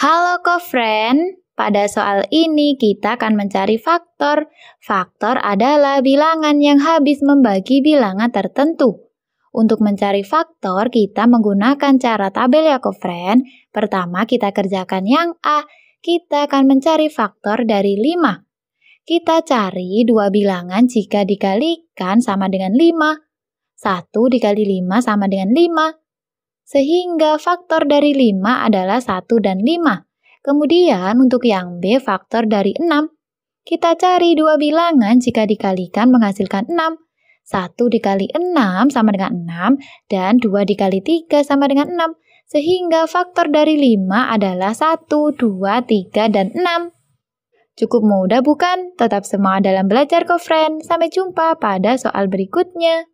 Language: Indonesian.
Halo co-friend, pada soal ini kita akan mencari faktor. Faktor adalah bilangan yang habis membagi bilangan tertentu. Untuk mencari faktor, kita menggunakan cara tabel ya co-friend. Pertama kita kerjakan yang A, kita akan mencari faktor dari 5. Kita cari dua bilangan jika dikalikan sama dengan 5. 1 dikali 5 sama dengan 5 sehingga faktor dari 5 adalah 1 dan 5. Kemudian untuk yang B faktor dari 6. Kita cari dua bilangan jika dikalikan menghasilkan 6. 1 dikali 6 sama dengan 6 dan 2 dikali 3 sama dengan 6. Sehingga faktor dari 5 adalah 1, 2, 3, dan 6. Cukup mudah bukan? Tetap semangat dalam belajar kok friend. Sampai jumpa pada soal berikutnya.